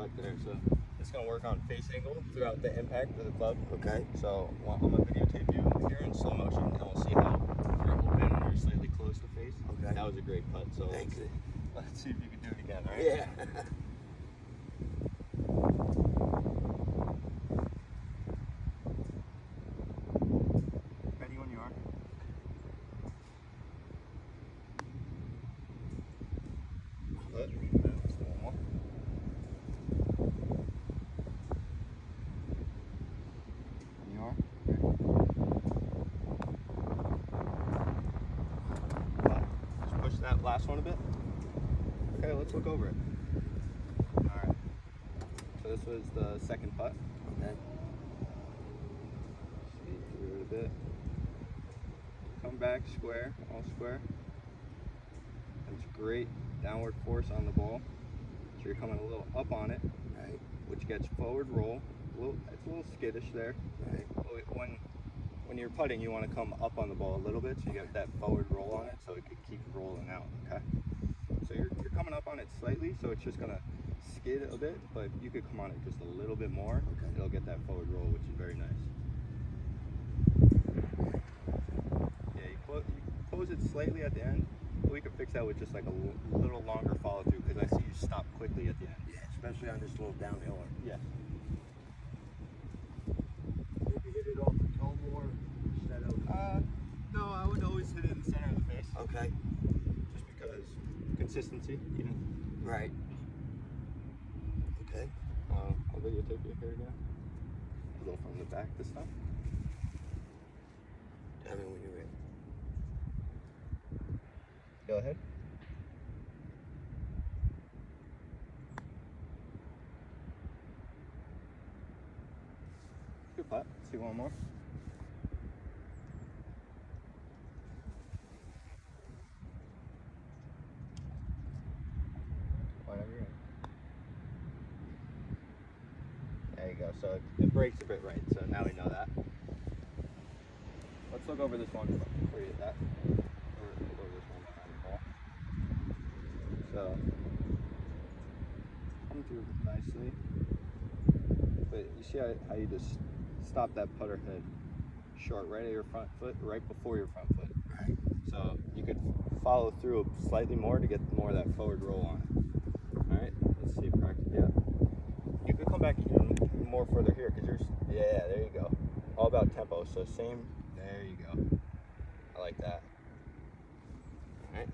putt there. So it's gonna work on face angle throughout the impact of the club. Okay. So well, I'm gonna videotape you here in slow motion, and we'll see how if you're open you're slightly close to face. Okay. That was a great putt. So Thanks. let's, let's see if you can do it again. All right. Yeah. Ready when you are. Putt. And just one more. When you are. Ready. Just push that last one a bit. Okay, let's look over it. Alright. So this was the second putt. Okay. Speed through it a bit. Come back square, all square. That's great downward force on the ball. So you're coming a little up on it, Right. which gets forward roll. A little, it's a little skittish there. Right. Oh, but When when you're putting, you want to come up on the ball a little bit, so you get that forward roll on it, so it can keep rolling out. Okay. So you're, you're coming up on it slightly, so it's just gonna skid a bit, but you could come on it just a little bit more. Okay. It'll get that forward roll, which is very nice. Yeah, you, clo- you close it slightly at the end. But we could fix that with just like a little longer follow through, because I see you stop quickly at the end. Yeah, especially on this little downhill. Yeah. Maybe hit it off the toe more instead of. Uh, no, I would always hit it in the center of the face, Okay. just because consistency. Even. Right. Okay. Uh, I'll videotape you here again. I'll go from the back this time. Tell me when you're ready. Go ahead. Good putt. See one more. Whenever. There you go. So it, breaks a bit right. So now we know that. Let's look over this one before you hit that. Over this one behind the ball. So come through nicely. But you see how, how you just stop that putter head short right at your front foot, right before your front foot. Right. So you could follow through slightly more to get more of that forward roll on it. Let's see, practice. Yeah. You could come back more further here because you're. Yeah, there you go. All about tempo. So same. There you go. I like that. All right.